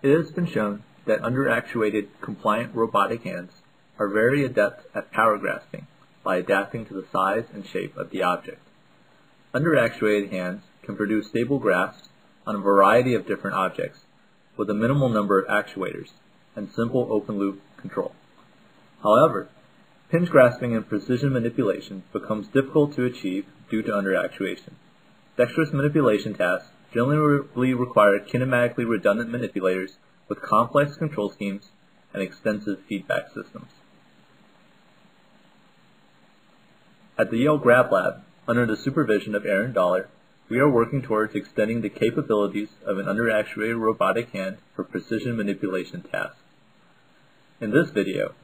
It has been shown that under-actuated compliant robotic hands are very adept at power grasping by adapting to the size and shape of the object. Under-actuated hands can produce stable grasps on a variety of different objects with a minimal number of actuators and simple open-loop control. However, pinch grasping and precision manipulation becomes difficult to achieve due to under-actuation. Dexterous manipulation tasks generally require kinematically redundant manipulators with complex control schemes and extensive feedback systems. At the Yale Grab Lab, under the supervision of Aaron Dollar, we are working towards extending the capabilities of an under-actuated robotic hand for precision manipulation tasks. In this video,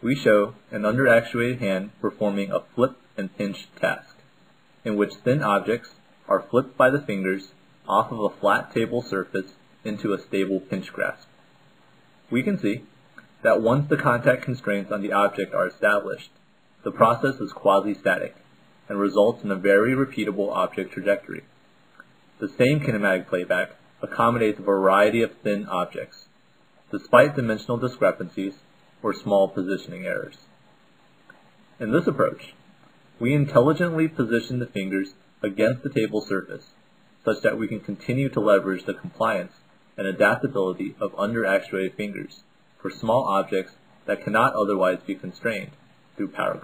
we show an under-actuated hand performing a flip and pinch task, in which thin objects are flipped by the fingers off of a flat table surface into a stable pinch grasp. We can see that once the contact constraints on the object are established, the process is quasi-static and results in a very repeatable object trajectory. The same kinematic playback accommodates a variety of thin objects, despite dimensional discrepancies or small positioning errors. In this approach, we intelligently position the fingers against the table surface such that we can continue to leverage the compliance and adaptability of under-actuated fingers for small objects that cannot otherwise be constrained through power.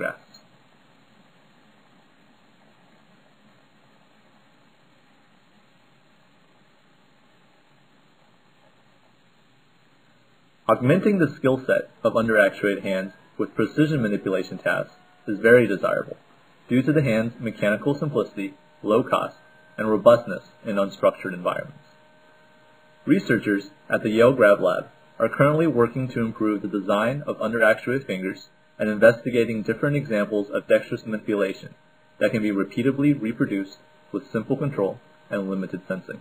Augmenting the skill set of under-actuated hands with precision manipulation tasks is very desirable due to the hand's mechanical simplicity, low cost, and robustness in unstructured environments. Researchers at the Yale Grab Lab are currently working to improve the design of under-actuated fingers and investigating different examples of dexterous manipulation that can be repeatably reproduced with simple control and limited sensing.